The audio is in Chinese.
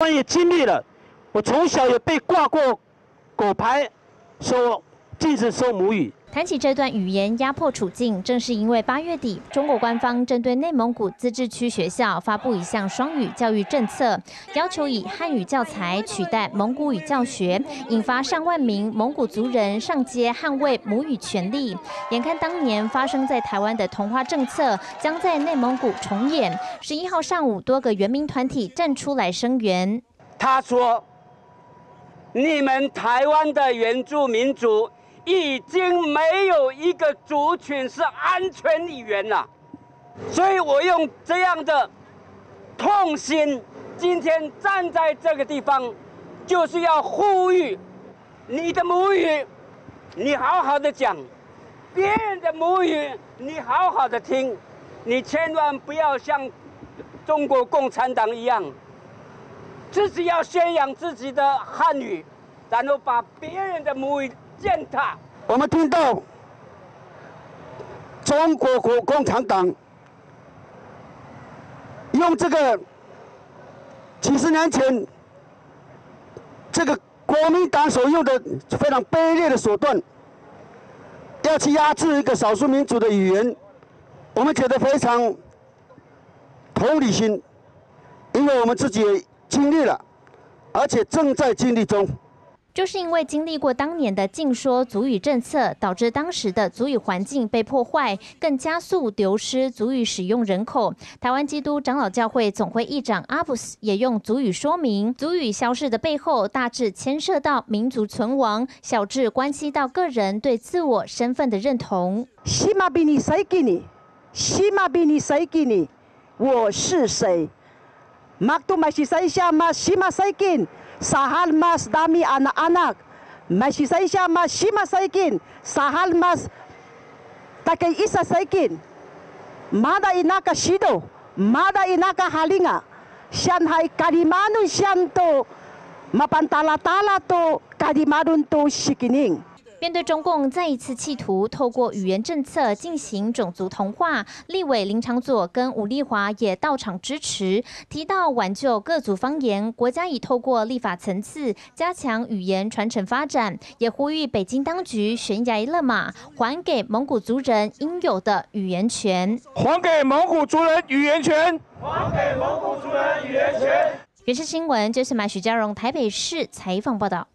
我也经历了，我从小也被挂过狗牌，说禁止说母语。谈起这段语言压迫处境，正是因为八月底，中国官方针对内蒙古自治区学校发布一项双语教育政策，要求以汉语教材取代蒙古语教学，引发上万名蒙古族人上街捍卫母语权利。眼看当年发生在台湾的同化政策将在内蒙古重演，十一号上午，多个原民团体站出来声援。他说：“你们台湾的原住民族。”已经没有一个族群是安全语言了，所以我用这样的痛心，今天站在这个地方，就是要呼吁你的母语，你好好的讲；别人的母语，你好好的听。你千万不要像中国共产党一样，自己要宣扬自己的汉语，然后把别人的母语。践踏！我们听到中国国共产党用这个几十年前这个国民党所用的非常卑劣的手段，要去压制一个少数民族的语言，我们觉得非常同理心，因为我们自己经历了，而且正在经历中。就是因为经历过当年的禁说族语政策，导致当时的族语环境被破坏，更加速流失族语使用人口。台湾基督长老教会总会议长阿布斯也用族语说明，族语消失的背后，大致牵涉到民族存亡，小至关系到个人对自我身份的认同。？sahal mas dami anak-anak. Masih saya siya mas shima saikin. Sahal mas takay isa saikin. Mada inaka shido. Mada inaka halinga. Siyan hay kalimanun siyan to. Mapantala-tala to kalimanun to shikining. 面对中共再一次企图透过语言政策进行种族同化，立委林长佐跟吴丽华也到场支持，提到挽救各族方言，国家已透过立法层次加强语言传承发展，也呼吁北京当局悬崖勒马，还给蒙古族人应有的语言权。还给蒙古族人语言权。还给蒙古族人语言权。原视新闻就是买许家荣台北市采访报道。